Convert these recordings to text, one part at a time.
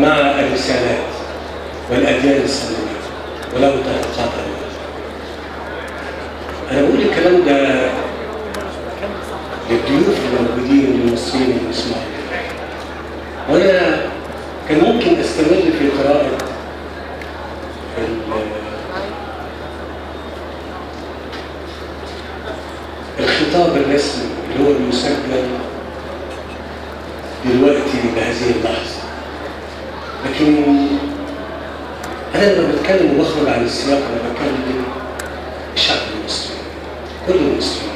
مع الرسالات والأديان السماوية ولو تقاطعوا أنا بقول الكلام ده للضيوف الموجودين والمصريين اللي بيسمعوا وأنا كان ممكن أستمر في قراءة الخطاب الرسمي اللي هو المسجل دلوقتي بهذه اللحظة. لكن أنا لما بتكلم وبخرج عن السياق أنا بكلم الشعب المصري كل المصريين.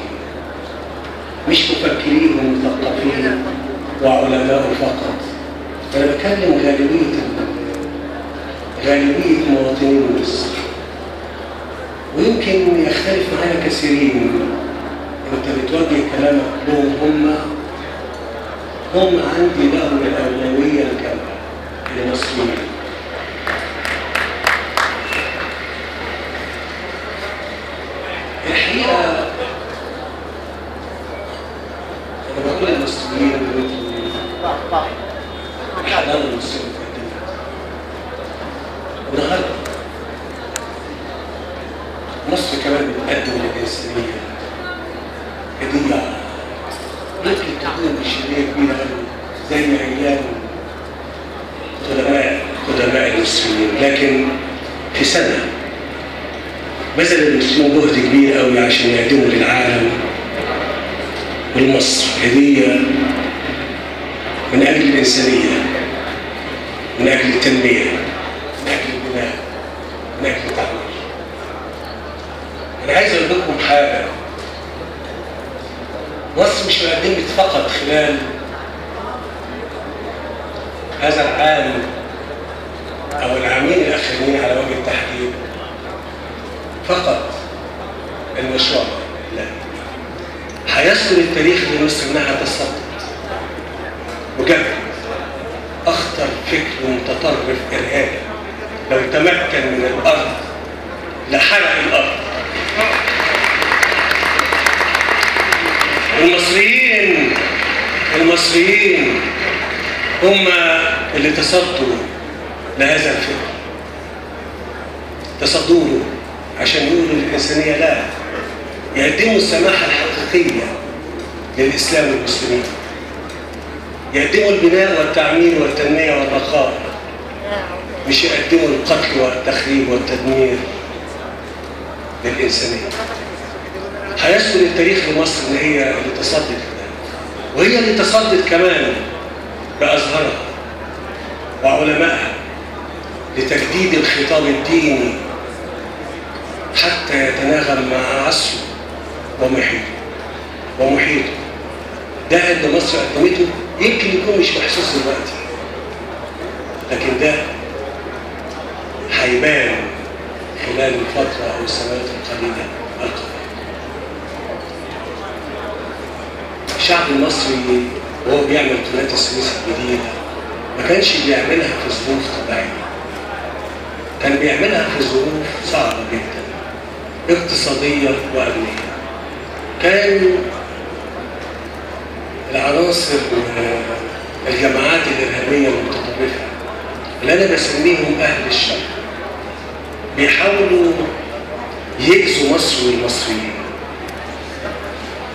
مش مفكرين ومثقفين وعلماء فقط. أنا بكلم غالبية غالبية مواطنين مصر. ويمكن يختلف معايا كثيرين. أنت بتوجه كلامك لهم هم هم عندي لهم الأولوية الكامله للمصريين الحقيقة أنا بقول للمصريين الحضاره المصريه اتقدمت النهارده مصر كمان بتقدم للإنسانية هدية. ممكن تكون كبيرة قوي زي قدماء المسلمين لكن في سنة بذل المسلمين جهد كبير قوي عشان يقدموا للعالم ولمصر هديه من أجل الإنسانية من أجل التنمية من أجل البناء من أجل التعمير أنا عايز أقول لكم حاجة. مصر مش قدمت فقط خلال هذا العام أو العامين الاخرين على وجه التحديد فقط المشروع. لا. هيذكر التاريخ لمصر انها تصدت وجد أخطر فكر متطرف ارهابي لو تمكن من الأرض لحرق الأرض. المصريين المصريين هم اللي تصدوا. لهذا الفكر تصدوا له عشان يقولوا للإنسانية لا. يقدموا السماحة الحقيقية للإسلام والمسلمين. يقدموا البناء والتعمير والتنمية والرخاء مش يقدموا القتل والتخريب والتدمير للإنسانية. هيذكر التاريخ لمصر إن هي اللي تصدت وهي اللي تصدت كمان بأزهرها وعلمائها. لتجديد الخطاب الديني حتى يتناغم مع عصره ومحيطه ومحيطه. ده اللي مصر قدمته يمكن يكون مش محسوس دلوقتي. لكن ده هيبان خلال الفترة أو السنوات القليلة القادمة الشعب المصري وهو بيعمل قناة السويس الجديدة ما كانش بيعملها في ظروف بيعملها في ظروف صعبة جدا. اقتصادية وأمنية. كان العناصر الجماعات الإرهابية المتطرفة اللي أنا بسميهم أهل الشر بيحاولوا يأذوا مصر والمصريين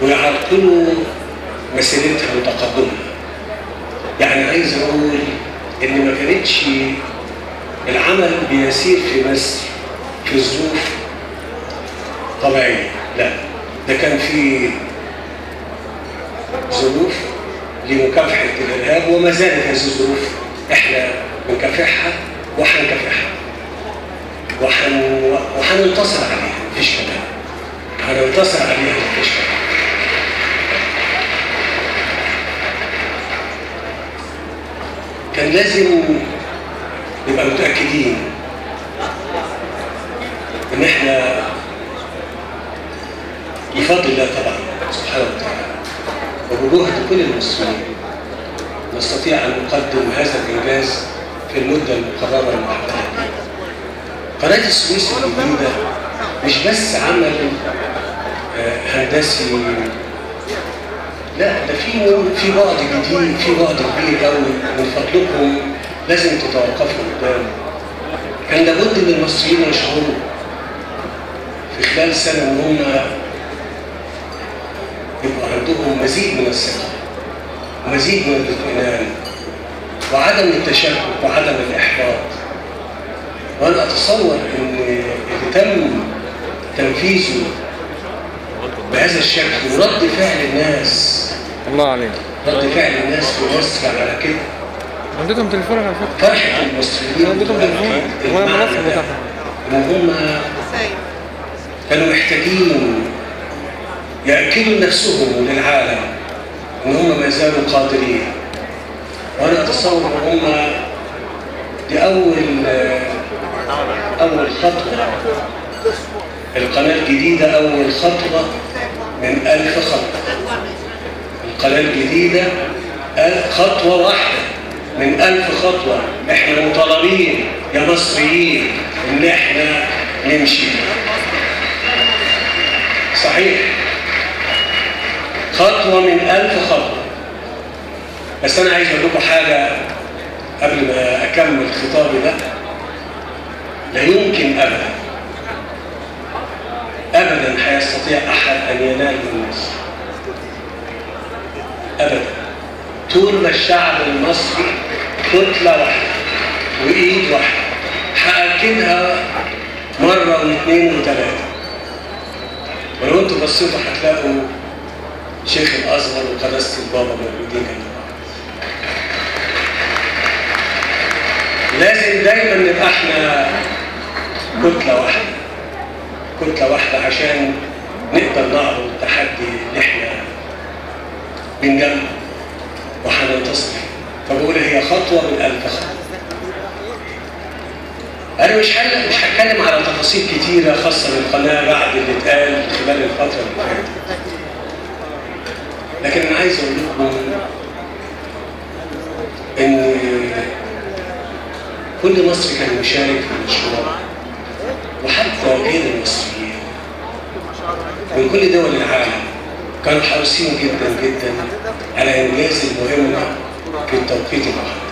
ويعرقلوا مسيرتها وتقدمها. يعني عايز أقول إن ما كانتش العمل بيسير في مصر في ظروف طبيعية. لا ده كان في ظروف لمكافحة الإرهاب وما زالت هذه الظروف إحنا بنكافحها وهنكافحها وحن وهننتصر عليها مفيش كلام هننتصر عليها مفيش كلام كان لازم نبقى متأكدين إن إحنا بفضل الله طبعا سبحانه وتعالى وبجهد كل المسلمين نستطيع أن نقدم هذا الإنجاز في المدة المقررة المحددة قناة السويس الجديدة مش بس عمل هندسي. لا ده في في بعد جديد في بعد كبير قوي من فضلكم. لازم تتوقفوا قدامه كان لابد ان المصريين يشعروا في خلال سنة ان هم يبقى عندهم مزيد من الثقة ومزيد من الاطمئنان وعدم التشكك وعدم الإحباط. وأنا أتصور إن اللي تم تنفيذه بهذا الشكل ورد فعل الناس. الله عليك. رد فعل الناس في مصر على كده. اديتهم تليفونك على فكرة. فرحة المصريين اديتهم تليفون؟ وأنا بالمعنى منفذ ده. بتاعهم ان هم كانوا محتاجين يأكدوا لنفسهم وللعالم ان هم ما زالوا قادرين. وأنا أتصور ان هم دي أول اول خطوة. القناة الجديدة أول خطوة من ألف خطوة. القناة الجديدة ألف خطوة واحدة. من ألف خطوة إحنا مطالبين يا مصريين إن إحنا نمشي. صحيح. خطوة من ألف خطوة. بس أنا عايز أقول لكم حاجة قبل ما أكمل خطابي ده. لا يمكن ابدا. ابدا هيستطيع أحد أن ينال من مصر ابدا. طول ما الشعب المصري كتلة واحدة وإيد واحدة. هأكدها مرة واثنين وثلاثة. ولو أنتوا بصيتوا هتلاقوا شيخ الأزهر وقداسة البابا موجودين بعض لازم دايما نبقى إحنا كتلة واحدة. كتلة واحدة عشان نقدر نعرض التحدي اللي إحنا بنجمع وهننتصر فبقول هي خطوة من ألف خطوة. أنا مش هل... مش هتكلم على تفاصيل كتيرة خاصة بالقناة بعد اللي اتقال خلال الفترة اللي فاتت. لكن أنا عايز أقول لكم إن كل مصري كان مشارك في المشروع وحتى غير المصريين. من كل دول العالم. كانوا حريصين جدا جدا على إنجاز المهمه في التوقيت المحدد